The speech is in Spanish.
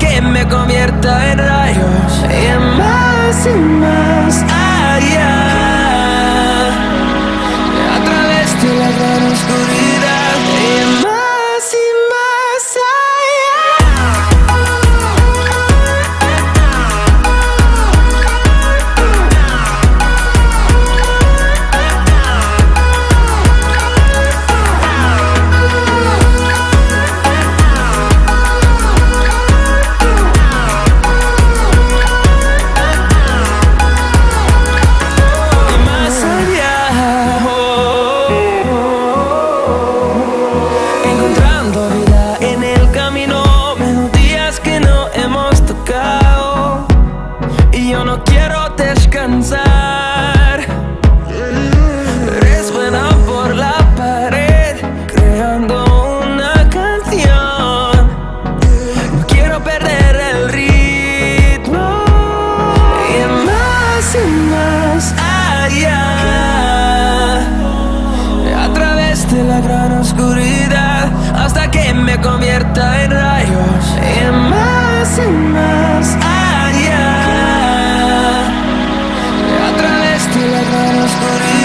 que me convierta en rayos. Quiero descansar. Resuena por la pared, creando una canción. No quiero perder el ritmo. Y más y más allá. A través de la gran oscuridad hasta que me convierta en rayos. Y más y más but I